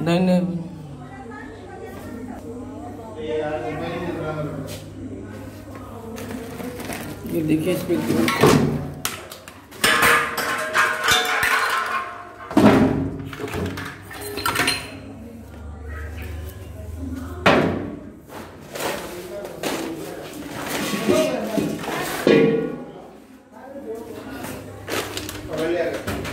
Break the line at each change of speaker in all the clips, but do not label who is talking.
नहीं नहीं। ये देखिए इस पे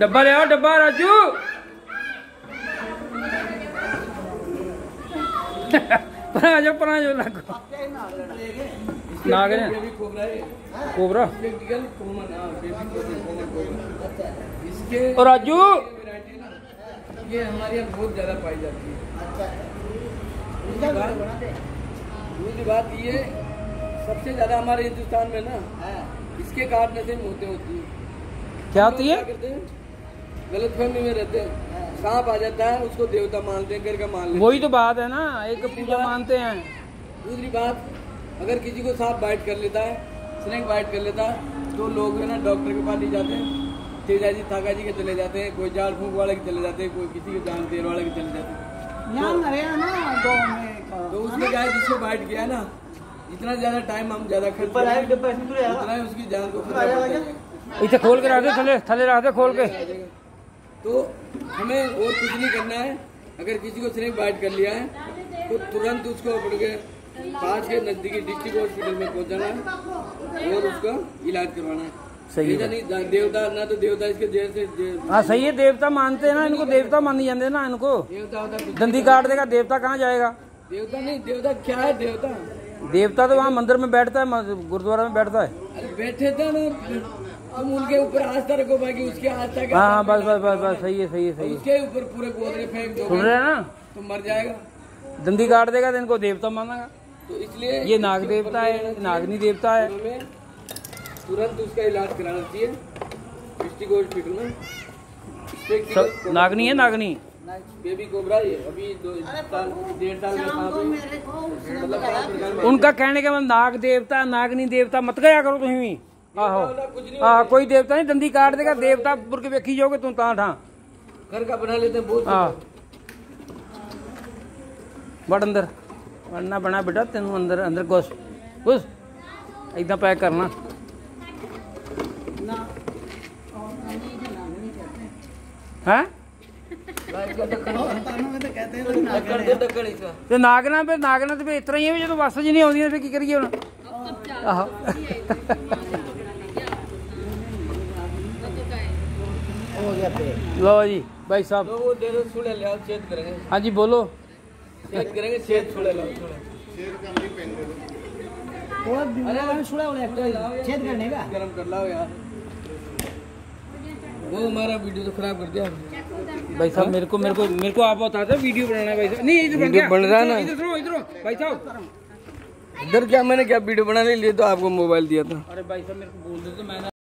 डब्बा ले आओ डब्बा राजू पर आ जाओ पर आ जाओ लागो नाग ने कोबरा है। हाँ। और राजू? ये हमारे यहाँ बहुत ज़्यादा पाई जाती है। दूसरी बात दूसरी बात ये सबसे ज़्यादा हमारे हिंदुस्तान में ना इसके काटने से मौतें होती है।
क्या होती है?
गलत फहमी में रहते हैं। सांप आ जाता है उसको देवता मानते हैं घर का मान लेते
वही तो बात है ना एक पूजा मानते हैं
हैं। दूसरी बात अगर किसी को सांप बाइट कर लेता है स्नेक बाइट कर लेता है तो लोग है ना डॉक्टर के पास नहीं जाते हैं तेजा जी थाका जी के चले जाते हैं कोई झाड़ फूक वाले के चले जाते हैं कोई किसी के जान तेर वाले के चले जाते। हैं
में
तो उसमें क्या है जिसको बाइट किया ना जितना ज़्यादा टाइम हम ज़्यादा खर्च
तुले
उतना ही उसकी जान को।
इसे खोल के रख दे थले थले रख दे खोल के।
तो हमें और कुछ नहीं करना है। अगर किसी को स्नेक बाइट कर लिया है तो तुरंत उसको अपने के पास के नजदीकी डिस्ट्रिक्ट हॉस्पिटल में पहुंचाना है और उसका इलाज करवाना है।
सही
है। नहीं देवता ना तो देवता इसके जेल से
हाँ सही है देवता मानते हैं ना इनको देवता मानी जाते ना इनको। दंदी काट देगा देवता कहाँ जाएगा?
देवता नहीं देवता क्या है देवता?
देवता तो वहाँ मंदिर में बैठता है गुरुद्वारा में बैठता है।
बैठे थे ना तुम उनके ऊपर आस्था रखो बाकी उसके आस्था
हाँ हाँ बस बस बस बस सही है सही है सही है।
उसके ऊपर पूरे गोदरे फेंक
दो
सुन
रहे हैं ना?
तो मर जाएगा।
दंदी काट देगा तो इनको देवता मानेगा।
तो इसलिए
ये नाग देवता है नागनी देवता है।
तुरंत उसका इलाज कराना चाहिए। डिस्ट्रिक्ट हॉस्पिटल में।
नागनी है नागनी?
बेबी कोबरा ये अभी दो साल डेढ़ साल में कहाँ मतलब कहाँ
उनका कहने का मतलब नाग देवता नागनी देवता मत गया करो तुम भी। आहो। हाँ कोई देवता नहीं दंदी काट देगा देवता पुर के वेखी जाओगे तुम ता ठा।
घर का बना लेते हैं बहुत
हाँ बड़ अंदर। ਵੜਨਾ ਬਣਾ ਬੇਟਾ ਤੈਨੂੰ ਅੰਦਰ ਅੰਦਰ ਘੁਸ ਘੁਸ ਇਦਾਂ ਪੈਕ ਕਰਨਾ है ਤੇ ਨਾਗਣਾ ਫਿਰ ਨਾਗਣਾ ਤੇ ਫਿਰ ਇਸ ਤਰ੍ਹਾਂ ਹੀ ਹੈ ਵੀ ਜਦੋਂ ਵਸ ਜੀ ਨਹੀਂ ਆਉਂਦੀ ਤੇ ਫਿਰ ਕੀ ਕਰੀਏ ਹੁਣ ਆਹੋ ਲੋ ਜੀ ਭਾਈ ਸਾਹਿਬ ਹਾਂਜੀ ਬੋਲੋ
चेक करेंगे चेक छोड़े
लो करने का?
गरम कर लाओ यार। वो हमारा वीडियो तो खराब कर दिया।
भाई साहब मेरे को मेरे को मेरे को आप बताते वीडियो बनाना है भाई साहब। नहीं इधर बन गया।
बन रहा है ना?
इधर इधर भाई साहब।
इधर क्या मैंने क्या वीडियो बनाने लिए तो आपको मोबाइल दिया था।
अरे भाई साहब मेरे को बोल दे तो मैंने